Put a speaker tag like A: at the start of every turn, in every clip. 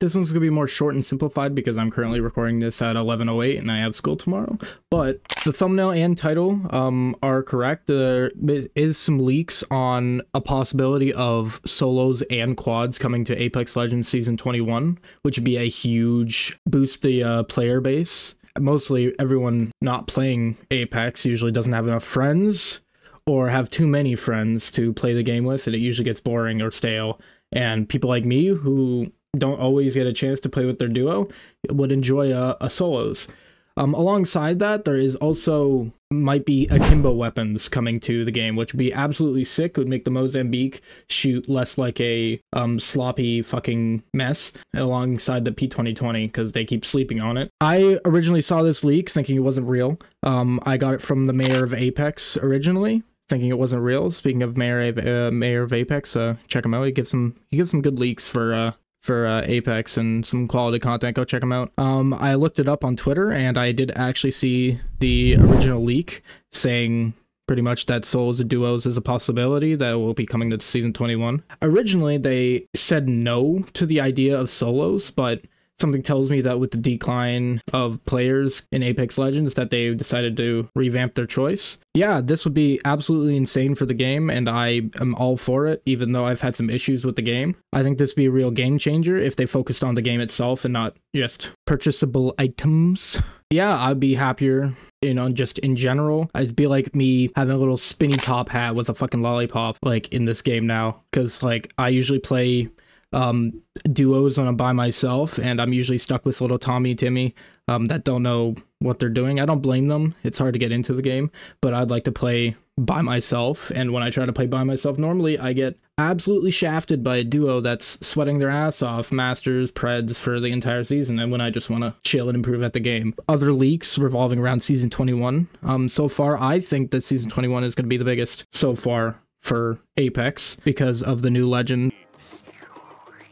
A: this one's gonna be more short and simplified because I'm currently recording this at 11:08 and I have school tomorrow. But the thumbnail and title um, are correct. There is some leaks on a possibility of solos and quads coming to Apex Legends Season 21, which would be a huge boost the uh, player base. Mostly everyone not playing Apex usually doesn't have enough friends or have too many friends to play the game with, and it usually gets boring or stale. And people like me who don't always get a chance to play with their duo would enjoy a, a solos. Um, alongside that, there is also might be akimbo weapons coming to the game, which would be absolutely sick. Would make the Mozambique shoot less like a um, sloppy fucking mess alongside the P2020 because they keep sleeping on it. I originally saw this leak thinking it wasn't real. Um, I got it from the mayor of Apex originally, thinking it wasn't real. Speaking of mayor of, uh, mayor of Apex, uh, check him out. He gives some he gives some good leaks for uh, for uh, Apex and some quality content. Go check them out. Um, I looked it up on Twitter and I did actually see the original leak saying pretty much that solos and duos is a possibility that will be coming to season 21. Originally, they said no to the idea of solos, but something tells me that with the decline of players in Apex Legends that they decided to revamp their choice. Yeah, this would be absolutely insane for the game and I am all for it even though I've had some issues with the game. I think this would be a real game changer if they focused on the game itself and not just purchasable items. Yeah, I'd be happier you know, just in general. I'd be like me having a little spinny top hat with a fucking lollipop, like in this game now. Cause like I usually play um, duos when I'm by myself, and I'm usually stuck with little Tommy Timmy um, that don't know what they're doing. I don't blame them. It's hard to get into the game, but I'd like to play by myself. And when I try to play by myself, normally I get absolutely shafted by a duo that's sweating their ass off, Masters, Preds for the entire season, and when I just want to chill and improve at the game. Other leaks revolving around season 21. Um, so far, I think that season 21 is going to be the biggest so far for Apex because of the new legend.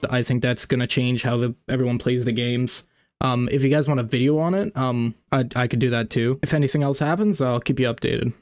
A: I think that's going to change how the, everyone plays the games. Um, if you guys want a video on it, um, I, I could do that too. If anything else happens, I'll keep you updated.